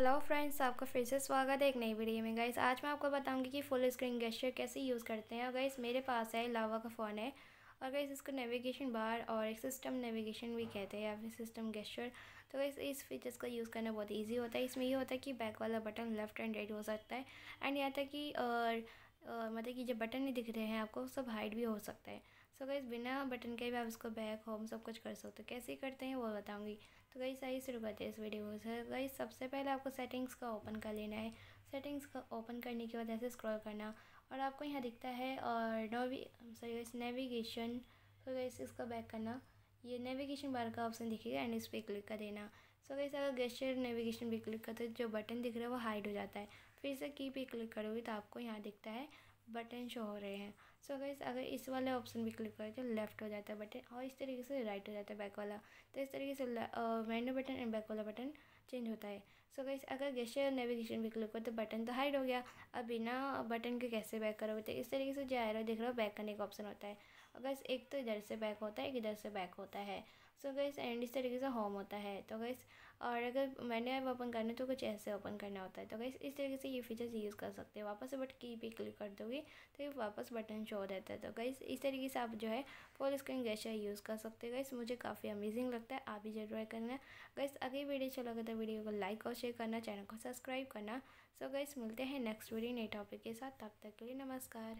Hello friends आपका फिर से स्वागत है एक नई वीडियो में। गाइस आज मैं आपको बताऊँगी कि फुल स्क्रीन गेस्चर कैसे यूज़ करते हैं। और गाइस मेरे पास है लावा का फ़ोन है। और गाइस इसको नेविगेशन बार और एक सिस्टम नेविगेशन भी कहते हैं, या फिर सिस्टम गेस्चर तो गाइस इस फीचर्स का यूज़ करना बहुत ईजी होता है। इसमें ये होता है कि बैक वाला बटन लेफ़्ट एंड राइट हो सकता है। एंड यहाँ तक कि मतलब कि जब बटन नहीं दिख रहे हैं आपको, सब हाइड भी हो सकता है। सो गई बिना बटन के भी आप इसको बैक होम सब कुछ कर सकते हो। कैसे करते हैं वो बताऊँगी। तो गई सही शुरू करते हैं इस वीडियो को। गई सबसे पहले आपको सेटिंग्स का ओपन कर लेना है। सेटिंग्स का ओपन करने के बाद ऐसे स्क्रॉल करना। और आपको यहाँ दिखता है और नोवी सॉरी नेविगेशन तो गई इसका बैक करना। ये नेविगेशन बार का ऑप्शन दिखेगा एंड इस पर क्लिक कर देना। सो गई अगर गेस्टर नेविगेशन पे क्लिक करते जो बटन दिख रहा है वो हाइड हो जाता है। फिर से की पे क्लिक करोगे तो आपको यहाँ दिखता है बटन शो हो रहे हैं। सो गाइस अगर इस वाले ऑप्शन भी क्लिक करें तो लेफ़्ट हो जाता है बटन और इस तरीके से राइट हो जाता है बैक वाला। तो इस तरीके से मेन्यू बटन एंड बैक वाला बटन चेंज होता है। सो गाइस अगर गेस्टर नेविगेशन भी क्लिक करो तो बटन तो हाइड हो गया। अब बिना बटन के कैसे बैक करोगे? तो इस तरीके से जो है देख रहा हो बैक करने का ऑप्शन होता है। अगर एक तो इधर से बैक होता है, एक इधर से बैक होता है। सो गैस एंड इस तरीके से होम होता है। तो गैस और अगर मैंने ऐप ओपन करना है तो कुछ ऐसे ओपन करना होता है। तो गैस इस तरीके से ये फीचर्स यूज़ कर सकते हैं। वापस बट की पे क्लिक कर दोगे तो ये वापस बटन शो रहता है। तो गैस इस तरीके से आप जो है फुल स्क्रीन गैशर यूज़ कर सकते हैं। गैस मुझे काफ़ी अमेजिंग लगता है। आप भी ज़रूर करना। गैस अगर वीडियो अच्छा लगा तो वीडियो को लाइक और शेयर करना चैनल को सब्सक्राइब करना। सो गैस मिलते हैं नेक्स्ट वीडियो नए टॉपिक के साथ। तब तक के लिए नमस्कार।